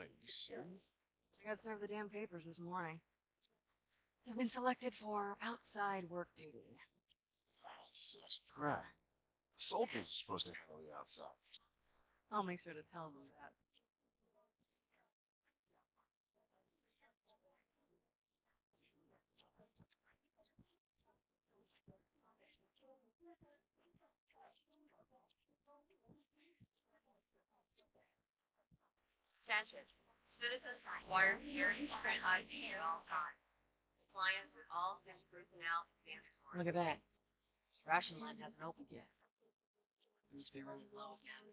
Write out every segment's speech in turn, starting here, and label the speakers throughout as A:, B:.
A: Wait, you serious?
B: I got served the damn papers this morning. I've been selected for outside work duty.
A: Jesus Christ. Soldiers are supposed to handle the outside.
B: I'll make sure to tell them that.
C: Attention. Citizens require security and ID at all times. Compliance with all city personnel is mandatory.
B: Look at that. Ration line hasn't opened yet. Must be running low again.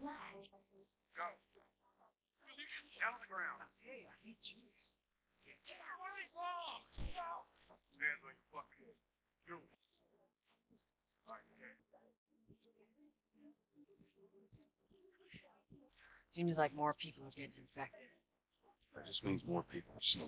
A: Go. Down the ground. Hey, I need you. Hands on your fucking head. Do it. Alright, okay.
B: Seems like more people are getting infected.
A: That just means more people are sick.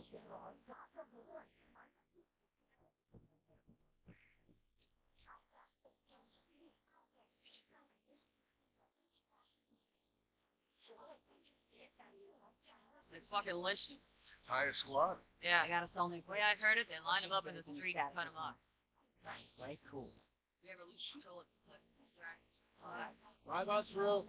C: They fucking him.
A: Highest squad.
C: Yeah.
B: I got us all new
C: The way I heard it, they lined him up in the street and cut him off.
B: Right, cool.
C: You ever lose control of the
A: Drive on through.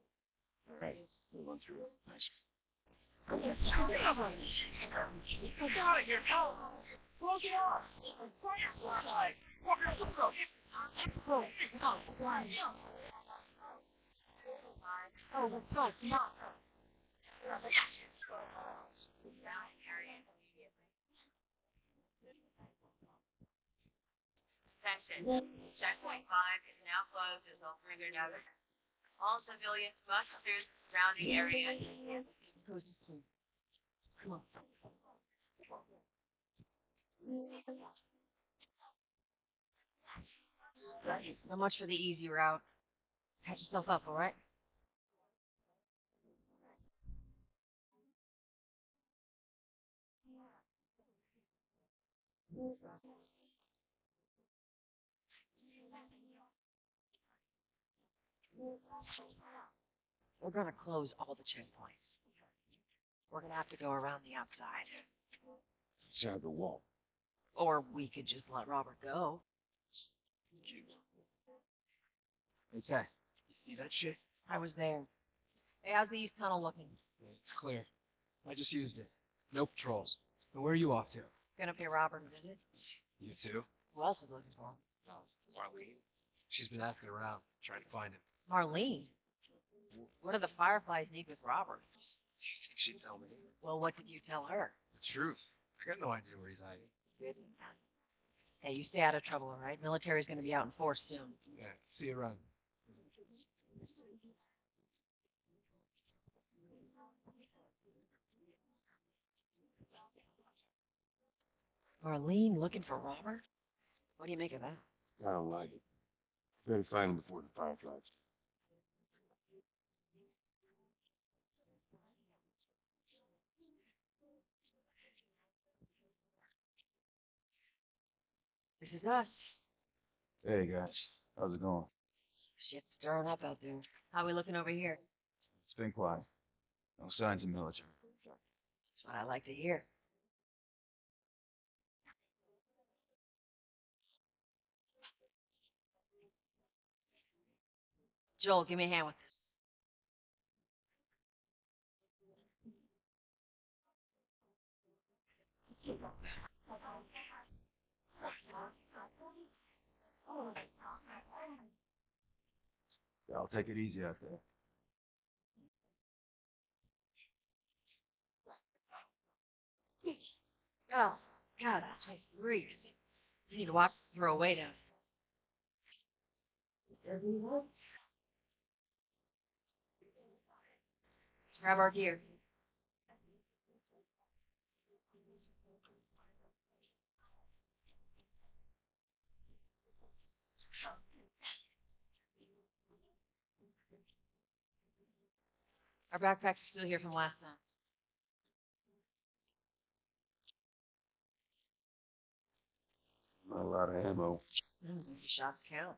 A: Alright, we'll run through it. Nice.
C: Attention. Checkpoint five is now closed. All civilians must clear the surrounding area.
B: So much for the easy route. Patch yourself up, alright? We're gonna close all the checkpoints. We're gonna have to go around the outside.
A: Inside the wall.
B: Or we could just let Robert go.
A: Okay. You see that shit?
B: I was there. Hey, how's the east tunnel looking?
A: It's clear. I just used it. No patrols. And where are you off to?
B: Gonna pay Robert a visit.
A: You too?
B: Who else is looking for him?
A: Marlene. She's been asking around, trying to find him.
B: Marlene. What do the Fireflies need with Robert?
A: You think she'd tell me?
B: Well, what did you tell her?
A: The truth. I got no idea where he's hiding.
B: Hey, you stay out of trouble, all right? Military's gonna be out in force soon.
A: Yeah, see you around.
B: Marlene looking for Robert? What do you make of that?
A: I don't like it. Better find him before the fireflies.
B: This is us.
D: Hey guys, how's it going?
B: Shit's stirring up out there. How we looking over here?
D: It's been quiet. No signs of military.
B: That's what I like to hear. Joel, give me a hand with this.
D: Yeah, I'll take it easy out there.
B: Oh, God, that place reeks. You need to walk throw a weight down. Grab our gear. Our backpacks are still here from last time.
A: Not a lot of ammo.
B: Mm, shots count.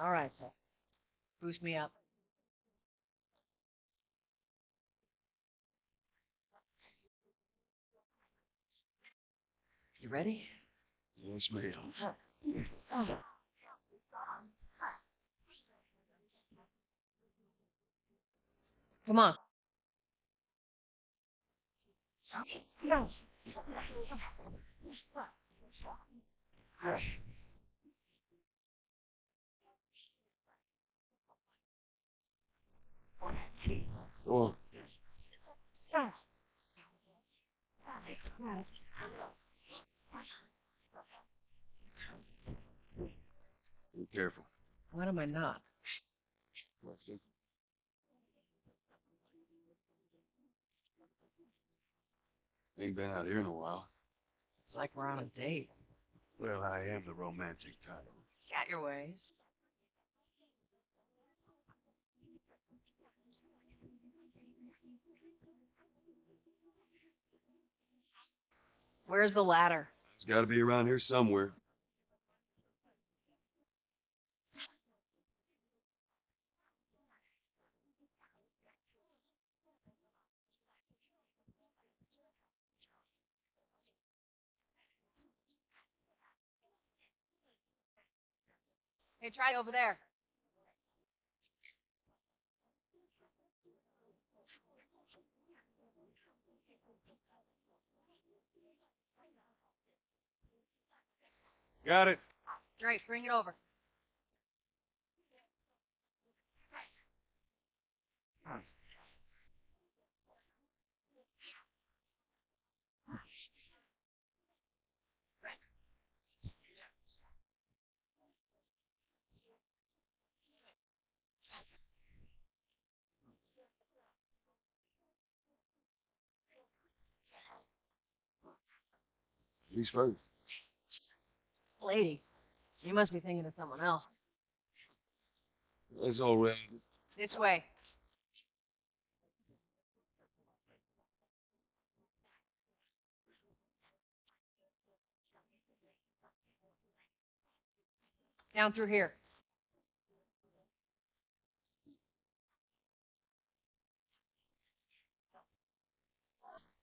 B: All right, sir. Boost me up. You ready?
A: Yes, ma'am.
B: Come on.
A: Go careful.
B: What am I not?
A: Ain't been out here in a while.
B: It's like we're on a date.
A: Well, I am the romantic type.
B: Got your ways. Where's the ladder?
A: It's got to be around here somewhere.
B: Hey, try over there.
A: Got it.
B: Great, bring it over.
A: He's both.
B: Lady, you must be thinking of someone else.
A: It's all right.
B: This way. Down through here.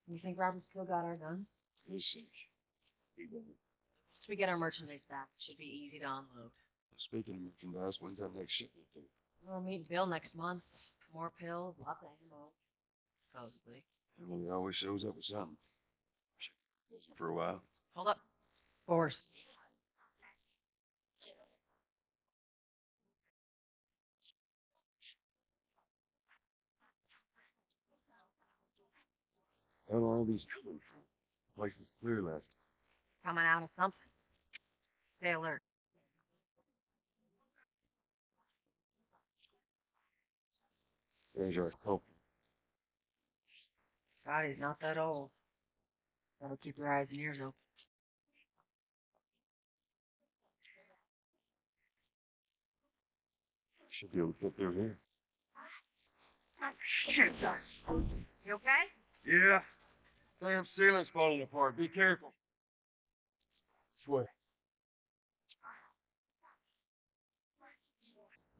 B: You think Robert still got our guns?
A: Yes, sir. He won't.
B: Once we get our merchandise back, it should be easy to unload.
A: Speaking of merchandise, when's that next shipment due?
B: We'll meet Bill next month. More pills, lots of ammo. Supposedly.
A: Emily always shows up with something. For a while.
B: Hold up. Force.
A: How are all these coming from? Place is clear left.
B: Coming out of something. Stay alert.
A: There's our culprit.
B: God, he's not that old. Gotta keep your eyes and ears open.
A: Should be able to get through here.
B: You okay?
A: Yeah. Damn ceiling's falling apart. Be careful.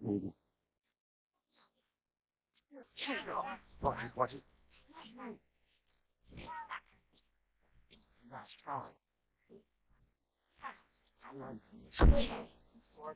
A: Move it. Watch it. That's fine.
B: Four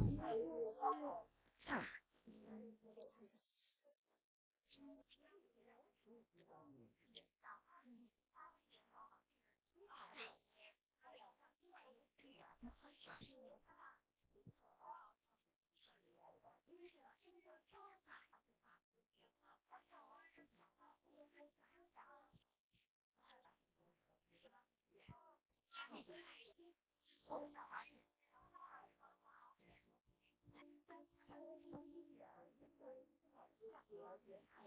B: Oh, no.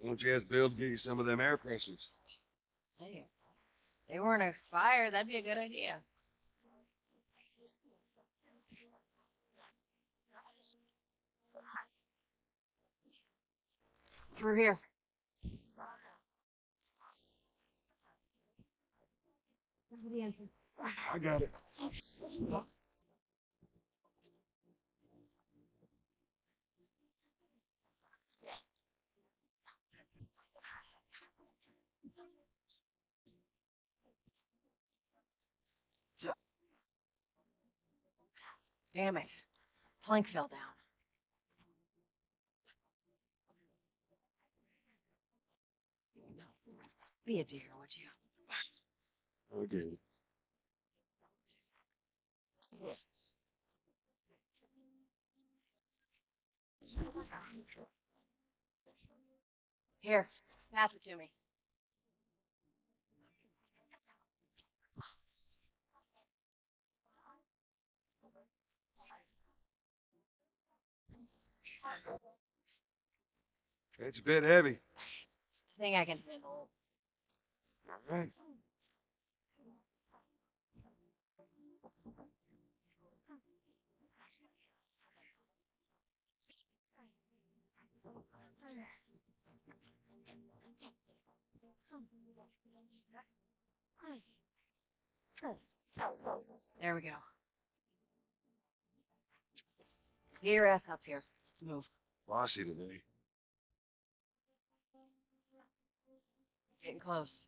B: I
A: don't you ask Bill to get you some of them air pressures?
B: Hey, they weren't expired, that'd be a good idea. Through here. The.
A: I got it.
B: Damn it. Plank fell down. Be a dear, would you?
A: Okay.
B: Here, pass it to me.
A: It's a bit heavy.
B: Thing I can handle.
A: All right.
B: There we go. Get your ass up here. Move.
A: Bossy today.
B: Getting close.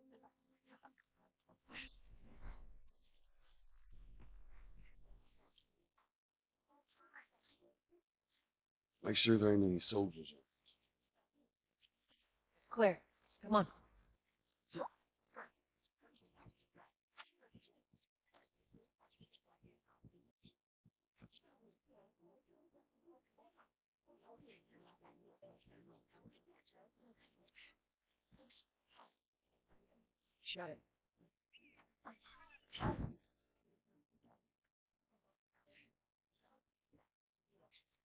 A: Make sure there ain't any soldiers.
B: Clear. Come on. Shut it.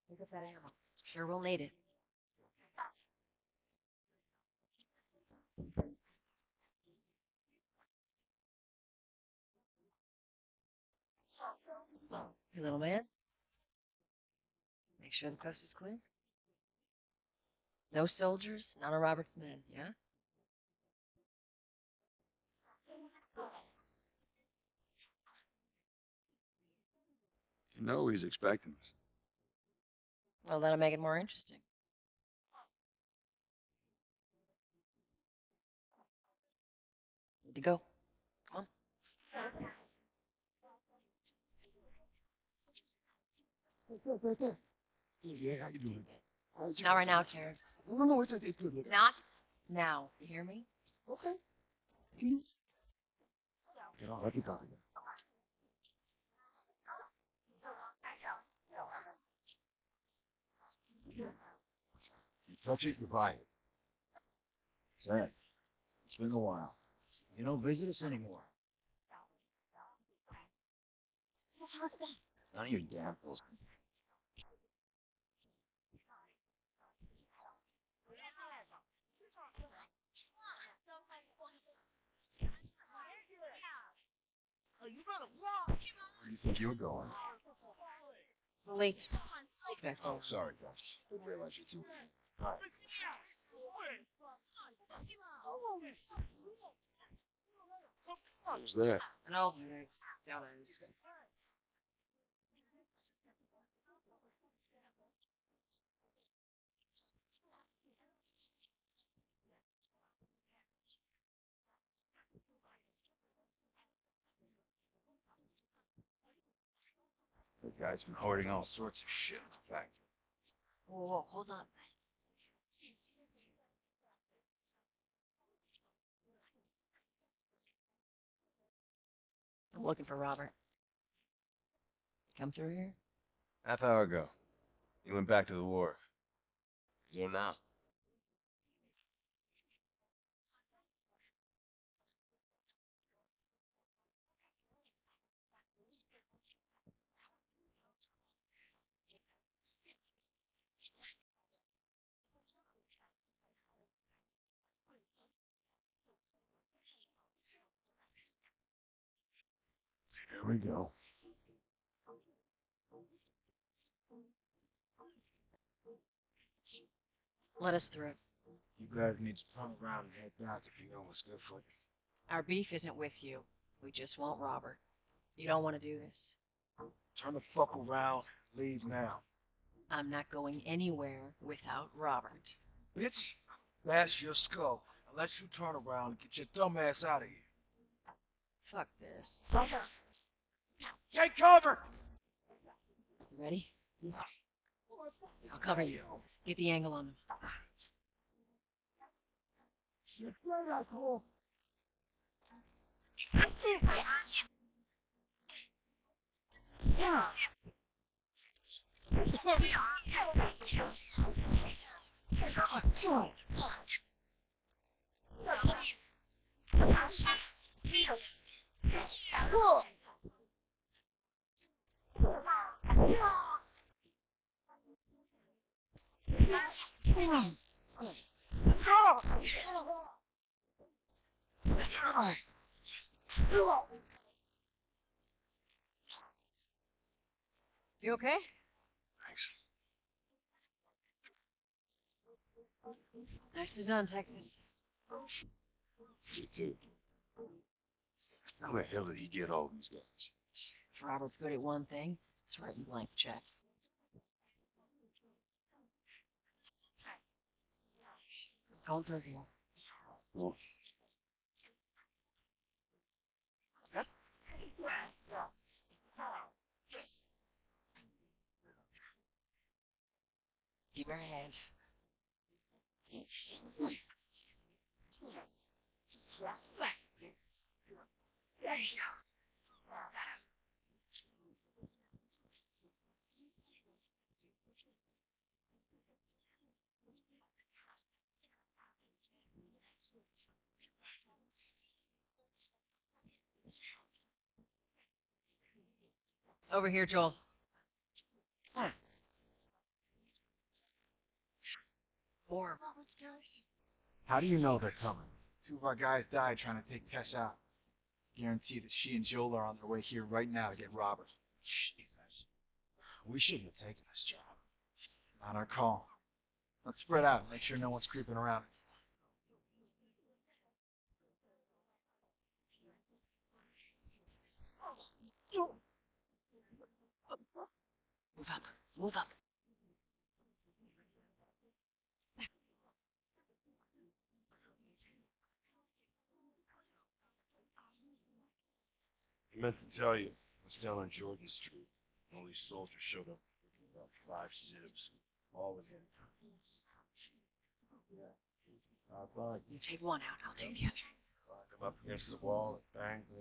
B: Pick up that ammo. Sure we'll. Hey, little man. Make sure the coast is clear. No soldiers, none of Robert's men, yeah?
E: You know he's expecting us.
B: Well, that'll make it more interesting. Need to go. Come on.
E: Yeah, how you doing?
B: Not right now, Terrence.
E: No, no, it's, good.
B: Not now. You hear me?
E: Okay. Please. Get on, let me talk touch it, you buy it. Sam, it's been a while. You don't visit us anymore. None of your damn bullshit. Where do you think you're going?
B: Late. Take back
E: Oh, sorry, guys. Didn't realize you're too. All right. Who's that?
B: An old man. Down there. He's.
E: The guy's been hoarding all sorts of shit in the factory.
B: Whoa, whoa, hold on. I'm looking for Robert. Come through here?
F: Half hour ago. He went back to the wharf. He's here now.
E: Here we go.
B: Let us through.
E: You guys need to turn around and head back if you know what's good for you.
B: Our beef isn't with you. We just want Robert. You don't want to do this.
E: Turn the fuck around. Leave now.
B: I'm not going anywhere without Robert.
E: Bitch, bash your skull. Unless you turn around and get your dumb ass out of here.
B: Fuck this.
E: Take cover!
B: You ready? I'll cover you. Get the angle on them.
E: You're straight, asshole.
B: You okay?
E: Thanks.
B: Nicely done, Texas.
E: How the hell did he get all these guys?
B: If Robert's good at one thing, it's writing blank checks. Going through here.
E: Well,
B: Give her a hand. Over here, Joel. Hmm. Warm.
G: How do you know they're coming? Two of our guys died trying to take Tess out. Guarantee that she and Joel are on their way here right now to get Robert. Jesus. We shouldn't have taken this job. Not our call. Let's spread out and make sure no one's creeping around.
B: Move up. Move up.
H: I meant to tell you, I was down on Jordan Street. All these soldiers showed up with about five zibs, all in hand. Yeah. Uh, fine.
B: You take one out. I'll take the other.
H: Climbed him up against the wall and bang, there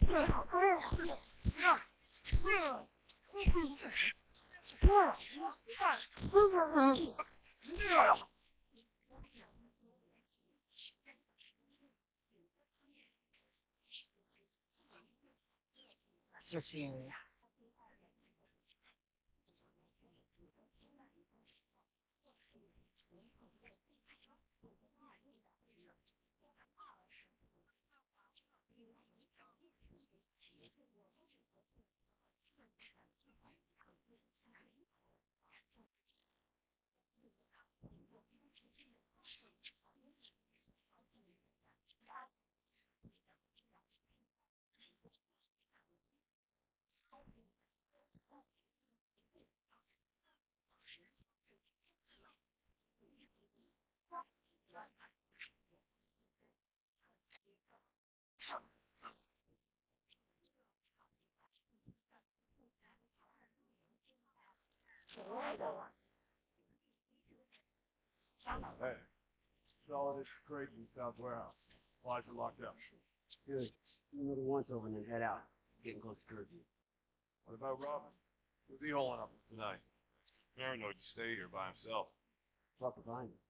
H: he goes.
B: Search the area.
H: Hey, saw this in South Warehouse. Supplies are locked up.
I: Good. You know once over and then head out. It's getting close to curfew.
H: What about Robin? Who's he holding up with tonight? Paranoid to stay here by himself.
I: Tough to find him.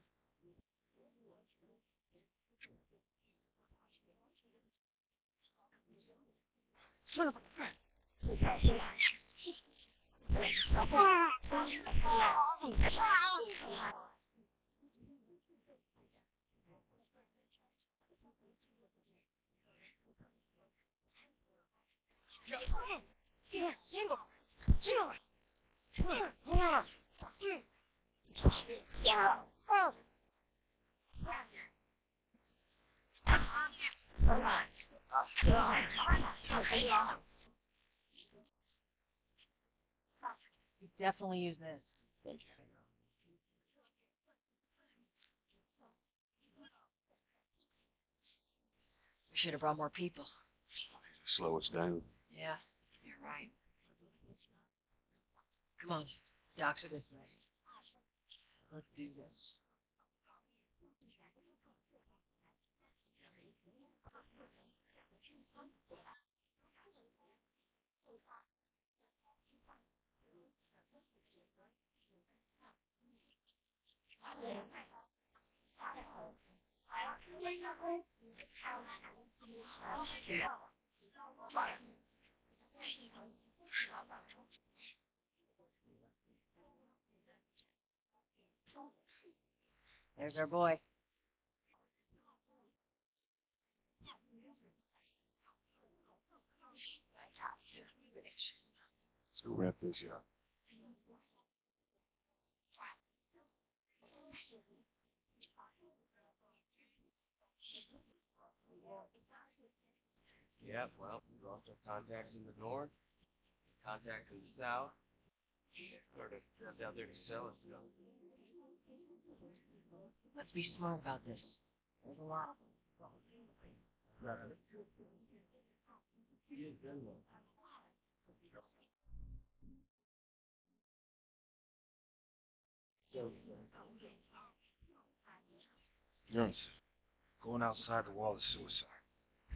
I: Go check in with the others. Good luck with business.
B: You definitely use this. We should have brought more people.
H: Slow us down.
B: Yeah, you're right. Come on, docks are this way. Let's do this. There's our boy.
H: Let's wrap this up.
I: Uh, Yeah, well, we lost our contacts in the north, contacts in the south. Sort of down there to sell us stuff.
B: Let's be smart about this. There's a lot.
D: Yes. Going outside the wall is suicide.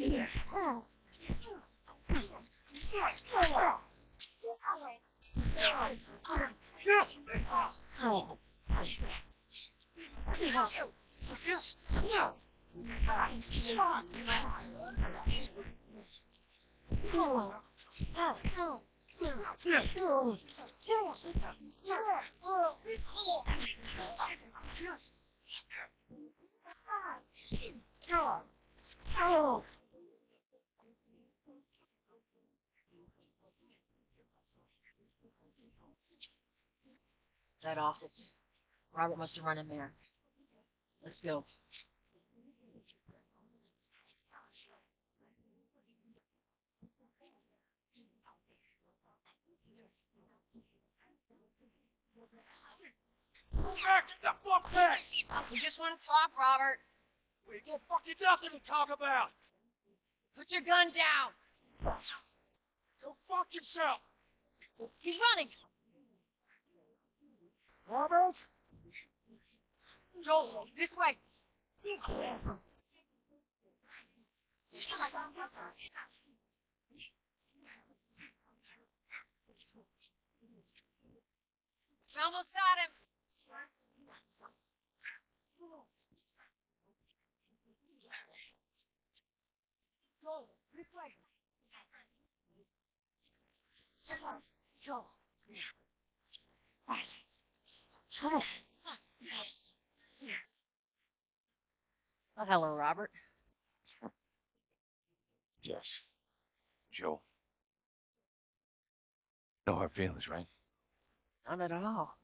J: Yeah.
B: That office. Robert must have run in there. Let's go. We just want to talk, Robert.
J: We got fucking nothing to talk about.
B: Put your gun down.
J: Go fuck yourself.
B: He's running.
J: Robert.
B: Joel, this way. We almost got him. Joel. Oh, hello, Robert.
D: Yes. Joe. No hard feelings, right?
B: None at all.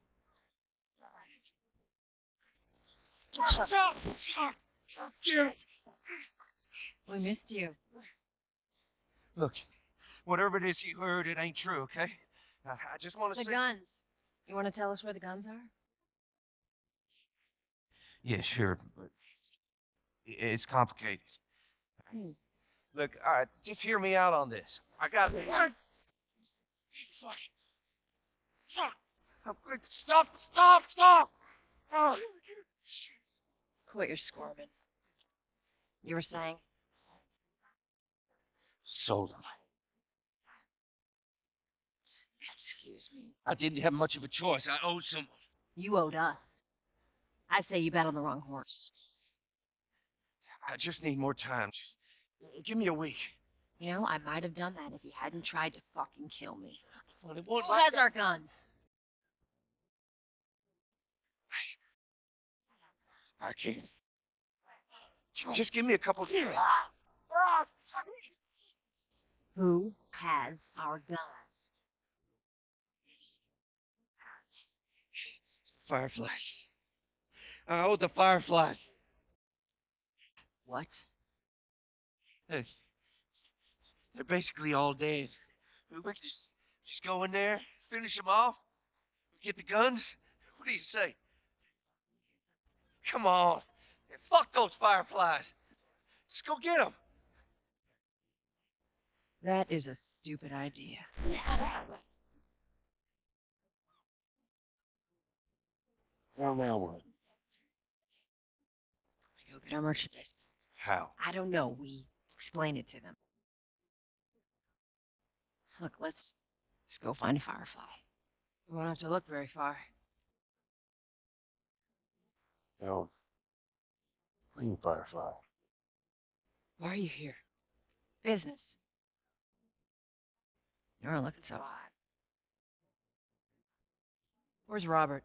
B: We missed you.
D: Look, whatever it is you heard, it ain't true, okay? I, I just want to
B: The
D: say...
B: guns. You want to tell us where the guns are?
D: Yeah, sure, but it's complicated.
B: Hmm.
D: Look, all right, just hear me out on this. I got...
J: Stop. Stop. Stop. Oh.
B: Quit your squirming. You were saying?
D: Sold them
B: me.
D: I didn't have much of a choice. I owed someone.
B: You owed us. I'd say you bet on the wrong horse.
D: I just need more time. Give me a week.
B: You know, I might have done that if you hadn't tried to fucking kill me.
D: Well, it won't
B: Who has our guns?
D: I can't. Just give me a couple days.
B: Who has our guns?
D: Fireflies. I uh, owed oh, the Fireflies.
B: What?
D: They're, they're basically all dead. We could just, just go in there, finish them off, get the guns. What do you say? Come on. Fuck those Fireflies. Just go get them.
B: That is a stupid idea.
D: Well, now what?
B: We go get our merchandise.
D: How?
B: I don't know. We explain it to them. Look, let's let's go find a firefly. We won't have to look very far.
D: No. Green Firefly.
B: Why are you here? Business. You're looking so hot. Where's Robert?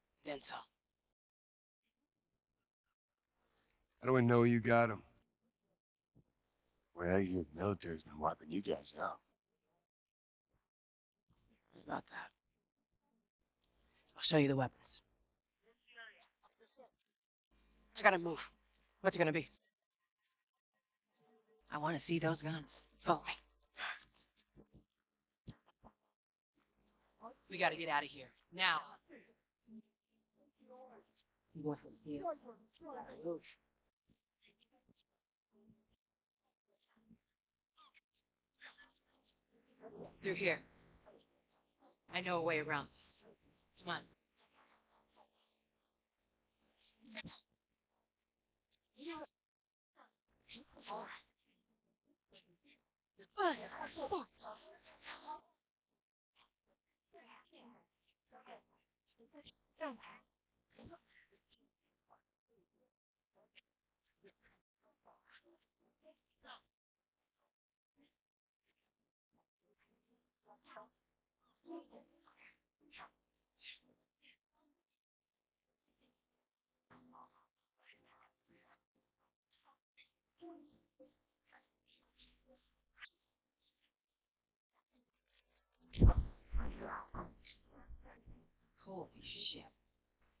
K: Then some.
I: How do I know you got him? Well, your military's been wiping you guys out.
K: What about that? I'll show you the weapons. I gotta move. What's it gonna be?
B: I want to see those guns.
K: Follow me. We gotta get out of here. Now. Through here. I know a way around this. Come on. Holy shit. Is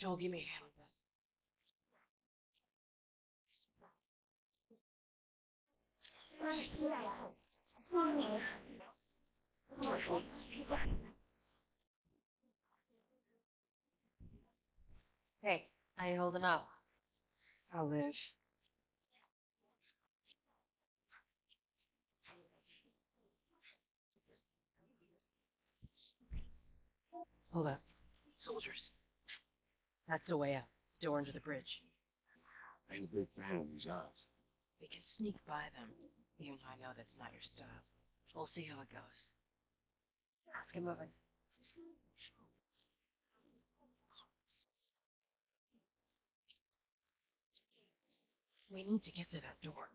K: Joel, give me a hand with this.
B: Hey, how you holding up?
K: I'll live. Hold up. Soldiers. That's the way out. Door into the bridge.
I: I ain't a big fan of these odds.
K: We can sneak by them, even though I know that's not your style. We'll see how it goes. Let's get moving. We need to get to that door.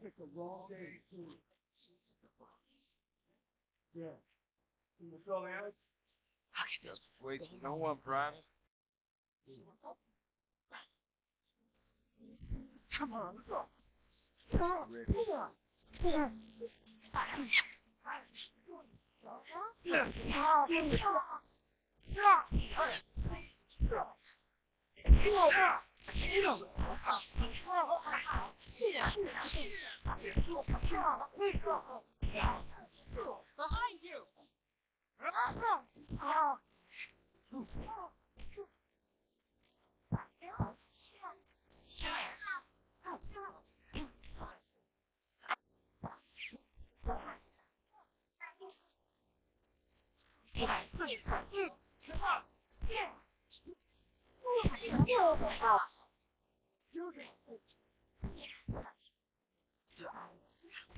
A: We picked the wrong day too. Yeah. You saw that?
K: I'll get this.
I: Wait, no one private?
K: Come on. Okay.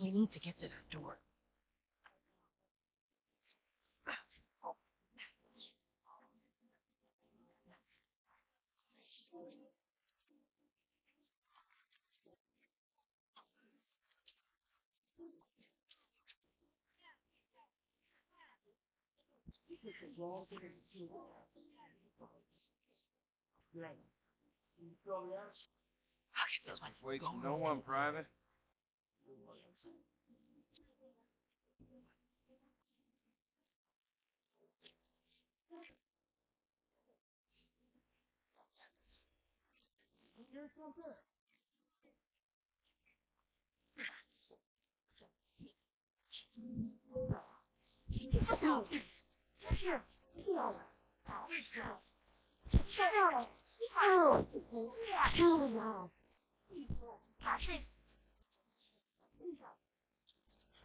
K: We need to get to that door. I'll get no one
F: private?
K: 不
F: 会有事。Here's the good.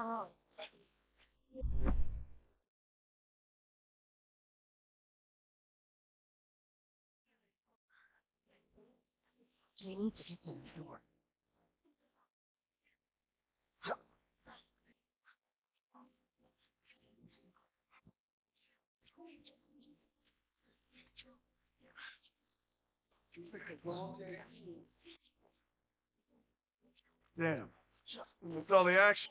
K: out We need to get them the door.
F: Damn. With all the action.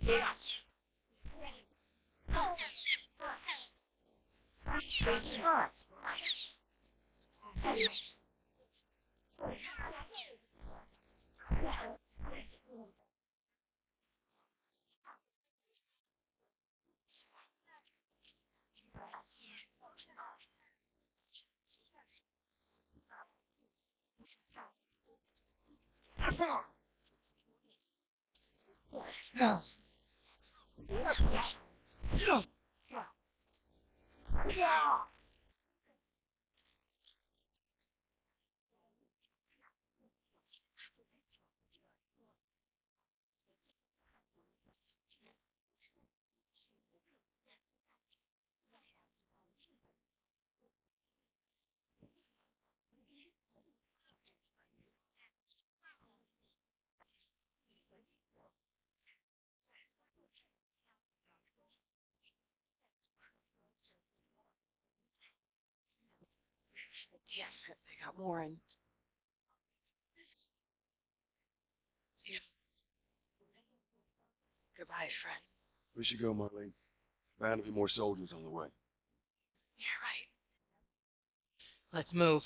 F: Yeah. Yeah.
K: Yes, they got Warren. Yeah. Goodbye, friend.
H: We should go, Marlene. Bound to be more soldiers on the way.
K: You're right. Let's move.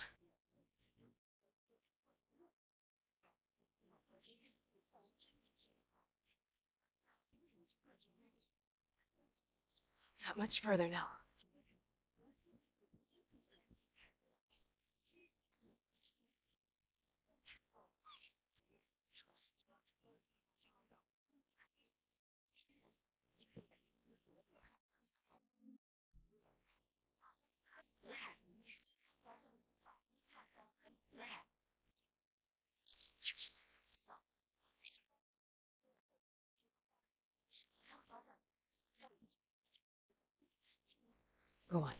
K: Not much further now. Go on.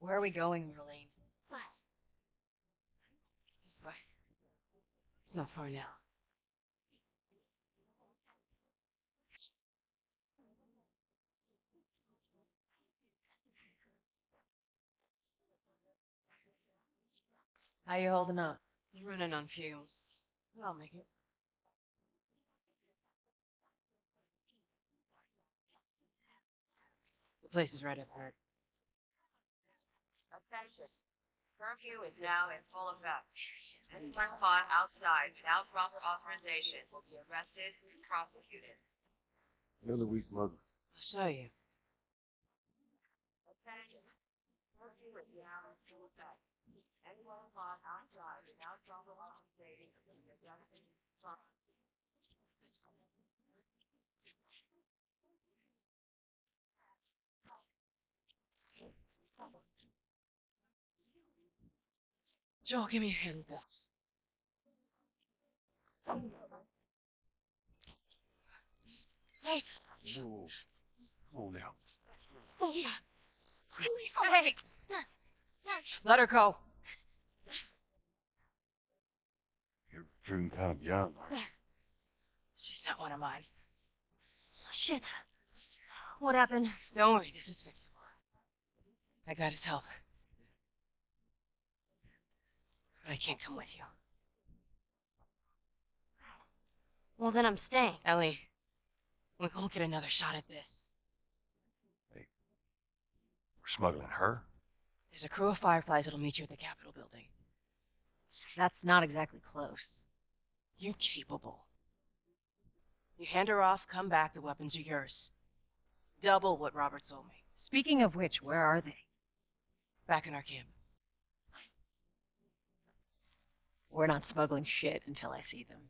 K: Where are we going, Marlene? Bye. Not far now. How you holding up? Running on fumes. I'll make it. The place is right up there.
C: Attention. Curfew is now in full effect. Anyone caught outside without proper authorization will be arrested and prosecuted.
H: Another week, mother.
K: I'll show you.
C: Attention. Curfew is now in full effect. Anyone caught outside without proper authorization will be arrested and
K: give me a hand with this. Hey,
H: Whoa. Come on now.
K: hey! Let her go.
H: You're proving kind of young.
K: She's not one of mine.
B: Shit. What happened?
K: Don't worry, this is fixable. I got his help. But I can't come with you.
B: Well, then I'm staying.
K: Ellie, we won't get another shot at this.
H: We're smuggling her.
K: There's a crew of Fireflies that'll meet you at the Capitol building.
B: That's not exactly close.
K: You're capable. You hand her off, come back, the weapons are yours. Double what Robert sold me.
B: Speaking of which, where are they?
K: Back in our camp.
B: We're not smuggling shit until I see them.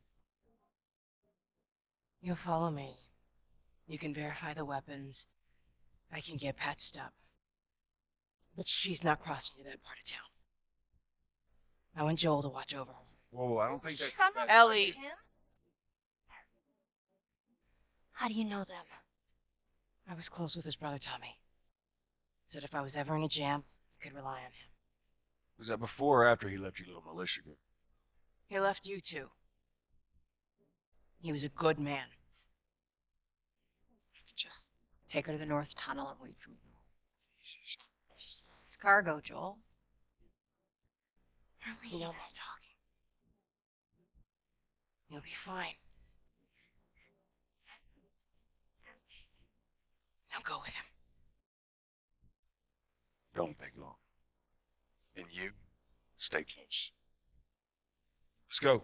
K: You'll follow me. You can verify the weapons. I can get patched up. But she's not crossing to that part of town. I want Joel to watch over her.
H: Whoa, I don't think that.
K: Ellie!
B: How do you know them?
K: I was close with his brother Tommy. Said if I was ever in a jam, I could rely on him.
H: Was that before or after he left you little militia group?
K: He left you too. He was a good man.
B: Just take her to the North Tunnel and wait for me. Cargo, Joel.
K: You know I'm talking. You'll be fine. Now go with him.
H: Don't take long. And you, stay close. Let's go.